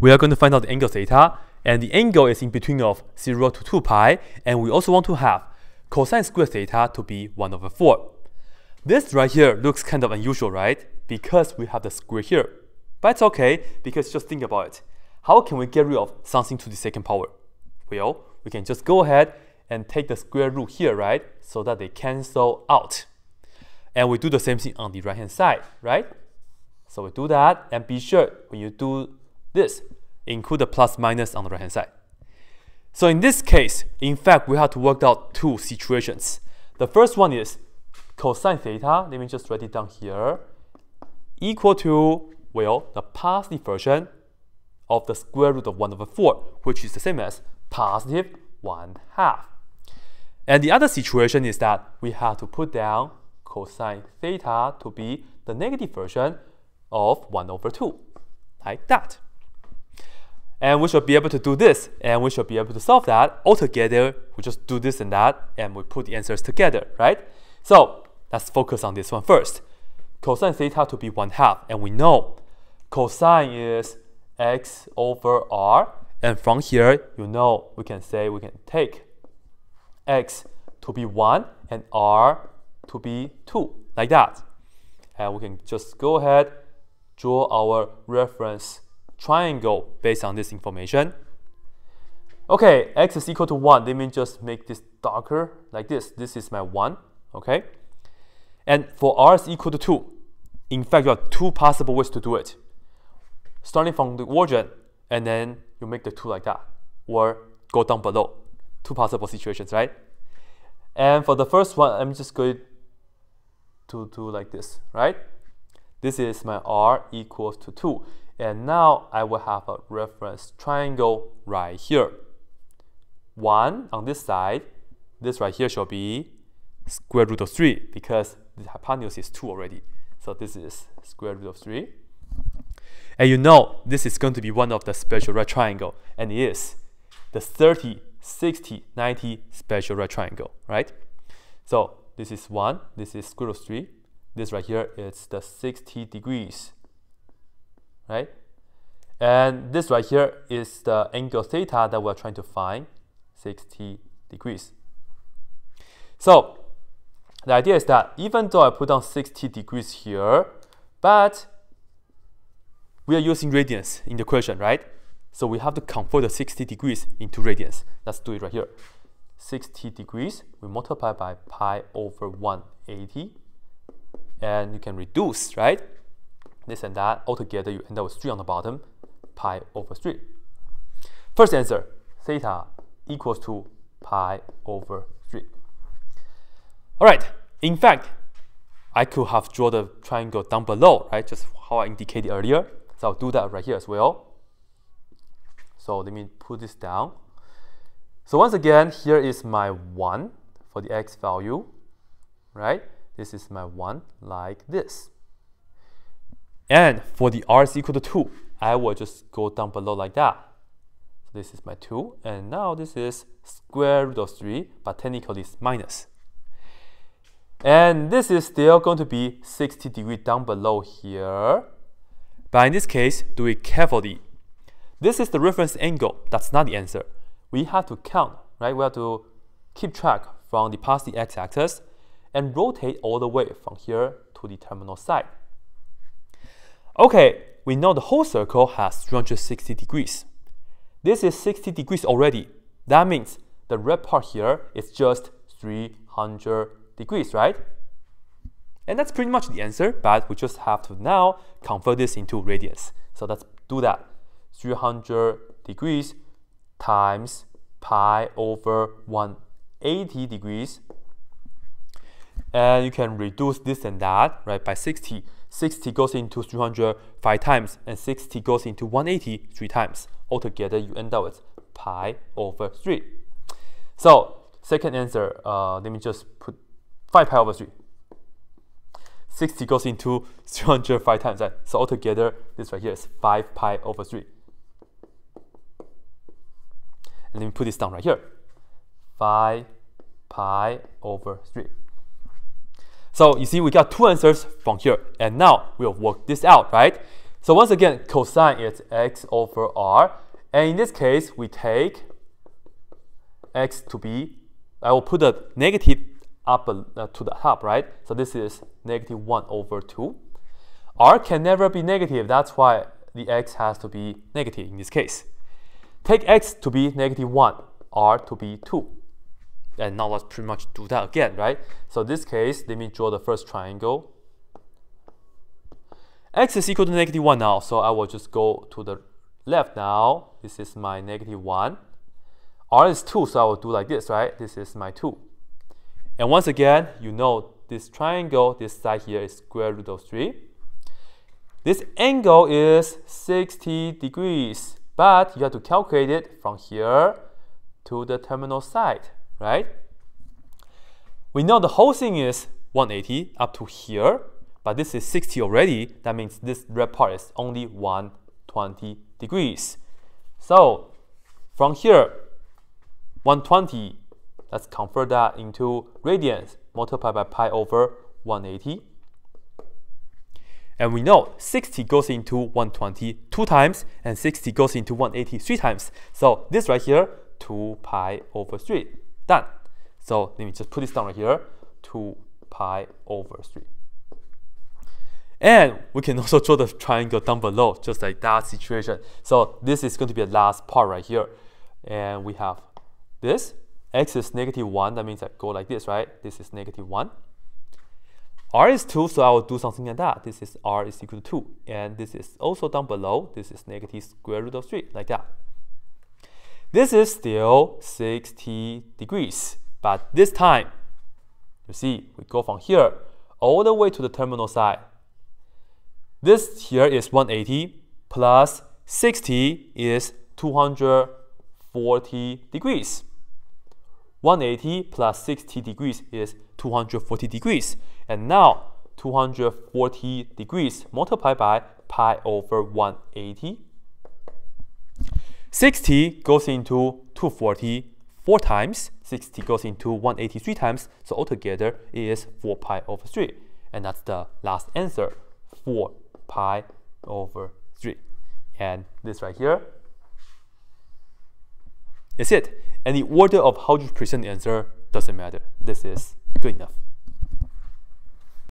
we are going to find out the angle theta, and the angle is in between of 0 to 2 pi, and we also want to have cosine square theta to be 1 over 4. This right here looks kind of unusual, right? Because we have the square here. But it's okay, because just think about it. How can we get rid of something to the second power? Well, we can just go ahead and take the square root here, right? So that they cancel out. And we do the same thing on the right hand side, right? So we do that, and be sure when you do this, include the plus minus on the right hand side. So in this case, in fact, we have to work out two situations. The first one is cosine theta, let me just write it down here, equal to, well, the positive version of the square root of 1 over 4, which is the same as positive 1 half. And the other situation is that we have to put down cosine theta to be the negative version of 1 over 2, like that. And we should be able to do this, and we should be able to solve that. Altogether, we just do this and that, and we put the answers together, right? So let's focus on this one first. Cosine theta to be 1 half, and we know cosine is x over r, and from here, you know, we can say we can take x to be 1 and r to be 2, like that. And we can just go ahead, draw our reference triangle based on this information. Okay, x is equal to 1. Let me just make this darker like this. This is my 1, okay? And for r is equal to 2, in fact, you have two possible ways to do it. Starting from the origin, and then you make the 2 like that, or go down below. Two possible situations, right? And for the first one, I'm just going to do like this, right? This is my r equals to 2. And now I will have a reference triangle right here. 1 on this side, this right here shall be square root of 3 because the hypotenuse is 2 already. So this is square root of 3. And you know this is going to be one of the special right triangle, and it is the 30, 60, 90 special right triangle, right? So this is 1, this is square root of 3. This right here is the 60 degrees right? And this right here is the angle theta that we're trying to find, 60 degrees. So the idea is that even though I put down 60 degrees here, but we are using radians in the equation, right? So we have to convert the 60 degrees into radians. Let's do it right here. 60 degrees, we multiply by pi over 180. And you can reduce, right? This and that, altogether you end up with 3 on the bottom, pi over 3. First answer, theta equals to pi over 3. All right, in fact, I could have drawn the triangle down below, right? Just how I indicated earlier. So I'll do that right here as well. So let me put this down. So once again, here is my 1 for the x value, right? This is my 1 like this. And for the r is equal to 2, I will just go down below like that. This is my 2, and now this is square root of 3, but technically it's minus. And this is still going to be 60 degree down below here. But in this case, do it carefully. This is the reference angle. That's not the answer. We have to count, right? We have to keep track from the positive x-axis and rotate all the way from here to the terminal side. Okay, we know the whole circle has 360 degrees. This is 60 degrees already. That means the red part here is just 300 degrees, right? And that's pretty much the answer, but we just have to now convert this into radians. So let's do that. 300 degrees times pi over 180 degrees. And you can reduce this and that, right, by 60. 60 goes into 300 five times, and 60 goes into 180 three times. Altogether, you end up with pi over 3. So, second answer, uh, let me just put 5 pi over 3. 60 goes into 300 five times, right? So altogether, this right here is 5 pi over 3. And let me put this down right here. 5 pi over 3. So you see we got two answers from here. And now we'll work this out, right? So once again, cosine is x over r. And in this case, we take x to be, I will put the negative up uh, to the top, right? So this is negative 1 over 2. r can never be negative. That's why the x has to be negative in this case. Take x to be negative 1, r to be 2. And now let's pretty much do that again, right? So in this case, let me draw the first triangle. x is equal to negative 1 now, so I will just go to the left now. This is my negative 1. r is 2, so I will do like this, right? This is my 2. And once again, you know this triangle, this side here is square root of 3. This angle is 60 degrees, but you have to calculate it from here to the terminal side, right? We know the whole thing is 180 up to here, but this is 60 already. That means this red part is only 120 degrees. So from here, 120, let's convert that into radians, multiplied by pi over 180. And we know 60 goes into 120 two times, and 60 goes into 180 three times. So this right here, 2 pi over 3. Done. So let me just put this down right here, 2 pi over 3. And we can also draw the triangle down below, just like that situation. So this is going to be the last part right here. And we have this. x is negative 1. That means I go like this, right? This is negative 1. r is 2, so I will do something like that. This is r is equal to 2. And this is also down below. This is negative square root of 3, like that. This is still 60 degrees. But this time, you see, we go from here all the way to the terminal side. This here is 180 plus 60 is 240 degrees. 180 plus 60 degrees is 240 degrees. And now 240 degrees multiplied by pi over 180. 60 goes into 240 four times. 60 goes into 183 times. So altogether it is 4 pi over 3. And that's the last answer, 4 pi over 3. And this right here is it. And the order of how you present the answer doesn't matter. This is good enough.